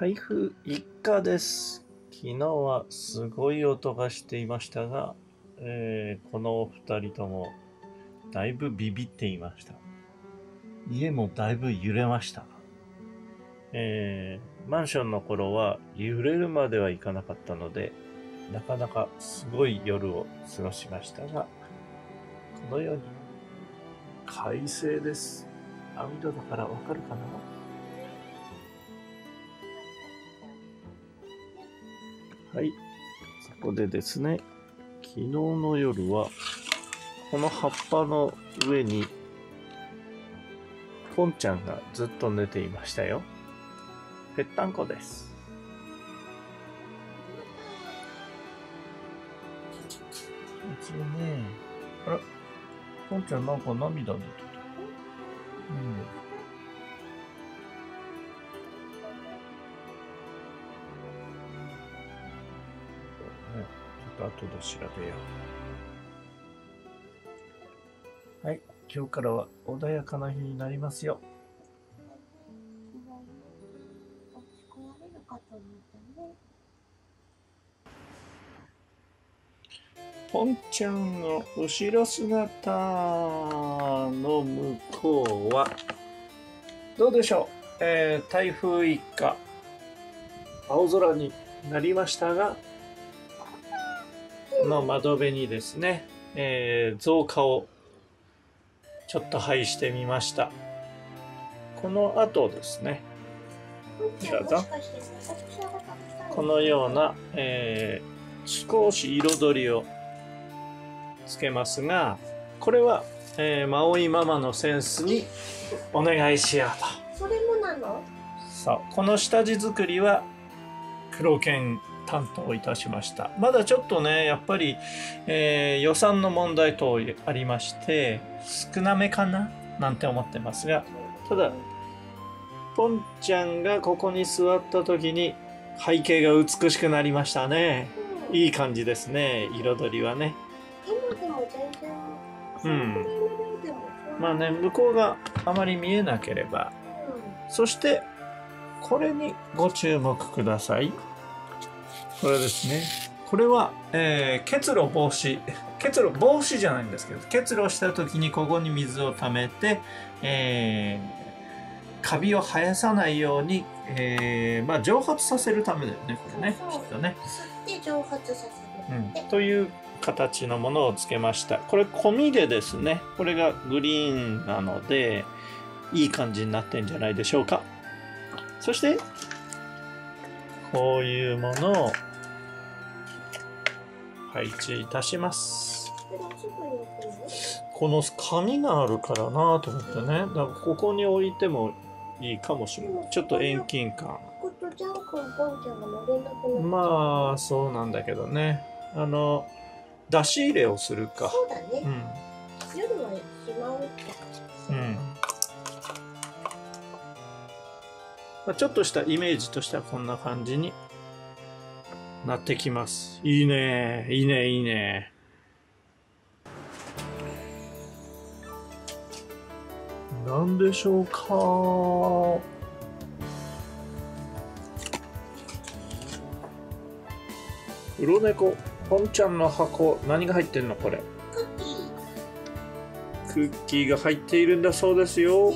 台風一過です。昨日はすごい音がしていましたが、えーこのお二人ともだいぶビビっていました。家もだいぶ揺れました。えーマンションの頃は揺れるまではいかなかったので、なかなかすごい夜を過ごしましたが、このように快晴です。網戸だからわかるかな？はい。そこでですね、昨日の夜は、この葉っぱの上に、ポンちゃんがずっと寝ていましたよ。ぺったんこです。一応ね、あら、ポンちゃんなんか涙出てた？うん。と後で調べよう。はい、今日からは穏やかな日になりますよ。ポンちゃんの後ろ姿の向こうは、どうでしょう、えー台風一過、青空になりましたが、の窓辺にですね、えー造花をちょっと配してみました。この後ですね、このような、えー少し彩りをつけますが、これは、えー、マオイママのセンスにお願いしようそれもなの？と。そう、この下地作りは黒剣担当いたしました。まだちょっとね、やっぱり、えー予算の問題等ありまして、少なめかな？なんて思ってますが、ただ、ポンちゃんがここに座った時に背景が美しくなりましたね。うん、いい感じですね、彩りはね。今でも全然、うんまあね、向こうがあまり見えなければ。そして、これにご注目ください。これですね。これは、えー結露防止。結露防止じゃないんですけど、結露した時にここに水を溜めて、えーカビを生やさないように、えーまあ蒸発させるためだよね、これね。きっとね。吸って蒸発させる。うん、という形のものをつけましたこれ込みでですねこれがグリーンなのでいい感じになってんじゃないでしょうかそしてこういうものを配置いたします。この紙があるからなと思ってね。だからここに置いてもいいかもしれない。ちょっと遠近感。まあそうなんだけどね。あの出し入れをするか。そうだね。うん。夜は暇をまあ、ちょっとしたイメージとしてはこんな感じになってきます。いいね、いいね、いいね。なんでしょうか黒猫、ポンちゃんの箱、何が入ってんの？これ。クッキー。クッキーが入っているんだそうですよ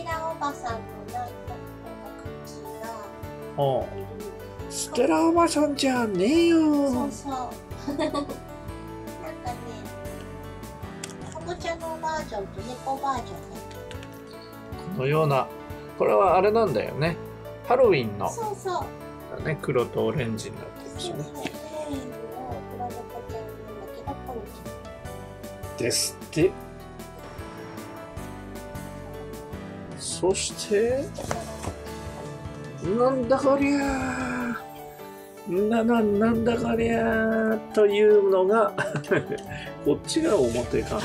うん。ステラおばさんじゃねえよ。そうそう。なんかね、かぼちゃのバージョンと猫バージョンがこのようなこれはあれなんだよね。ハロウィンの、そうそう。ね、黒とオレンジになってるしね。ですって。そしてなんだこりゃー。なななんだこりゃー。というのが こっちが表かな。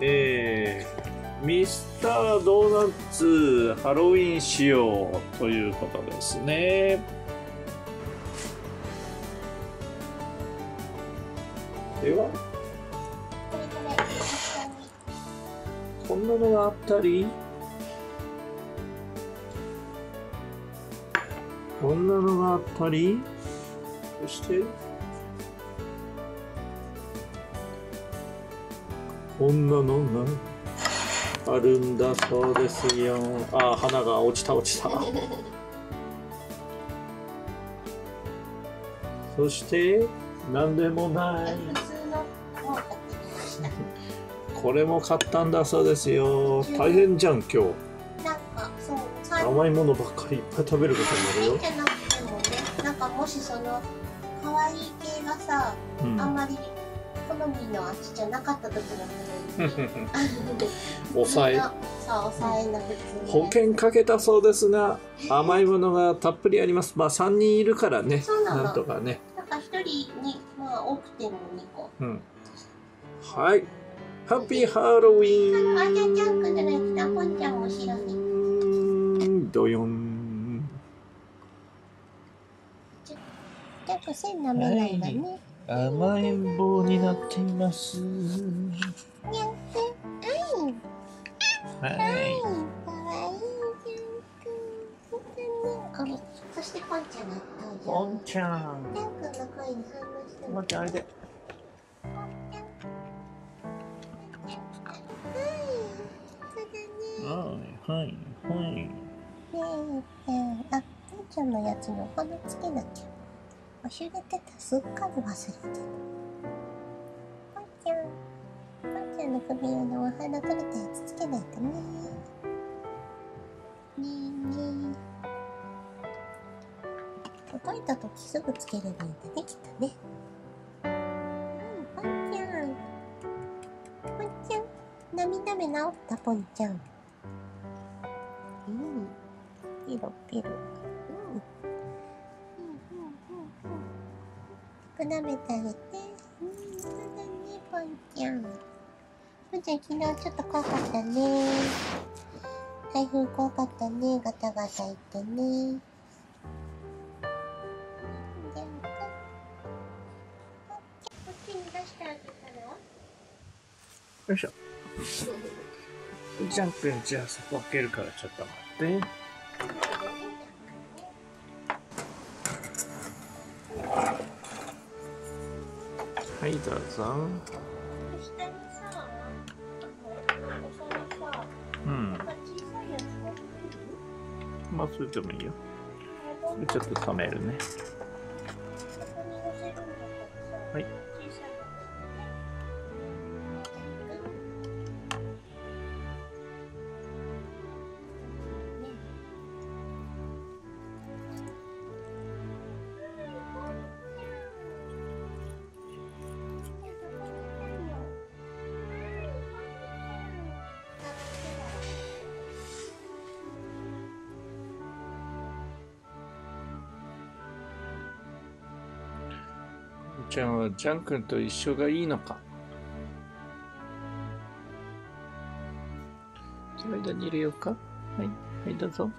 えー、ミスタードーナツハロウィン仕様ということですね。では。こんなのがあったり。こんなのがあったり、そして、こんなのがあるんだそうですよ。あ、花が落ちた落ちた。そして、なんでもない。これも買ったんだそうですよ。大変じゃん、今日。甘いものばっかりいっぱい食べることになるよじ。ゃなくてもね、なんかもしその、可愛い系がさ、うんあんまり好みの味じゃなかった時のために、抑え。そう、抑えの普通に保険かけたそうですが、甘いものがたっぷりあります。まあ3人いるからね。なんとかね。なんか一人に、まあ多くても2個。うん。はい。ハッピーハロウィあ、じゃあンジャンクじゃない、きたぽんちゃんも後ろに。ドヨン。ジャンク線舐めないわね。甘えん坊になっています。にゃんくん。うん。ははい、かわいいじゃんくん。そしてポンちゃんが登場。ちゃん。ジャンくんの声に反応してポンちゃんあれで。はい、はい、はい。ねえちゃん、あ、ポンちゃんのやつのお花つけなきゃ。忘れてた、すっかり忘れてた。ポンちゃん、ポンちゃんの首用のお花取れたやつつけないとね。ねえねえ。届いたときすぐつければいいんだね、きっとね。うん、ポンちゃん。ポンちゃん、涙目治った、ポンちゃ。ん。ピロピロ。うん。うん。うん。うん。うん。舐めてあげて。うん、そうだね、ポンちゃん。ポンちゃん、昨日ちょっと怖かったね。台風怖かったね。ガタガタ言ってね。こっちに出してあげたらよいしょ。ジャン君、じゃあそこ開けるからちょっと待って。はい、どうぞ。うん。まあ、それでもいいよ。ちょっと冷めるね。じゃあ、ジャン君と一緒がいいのか。その間に入れようか。はい、はい、どうぞ。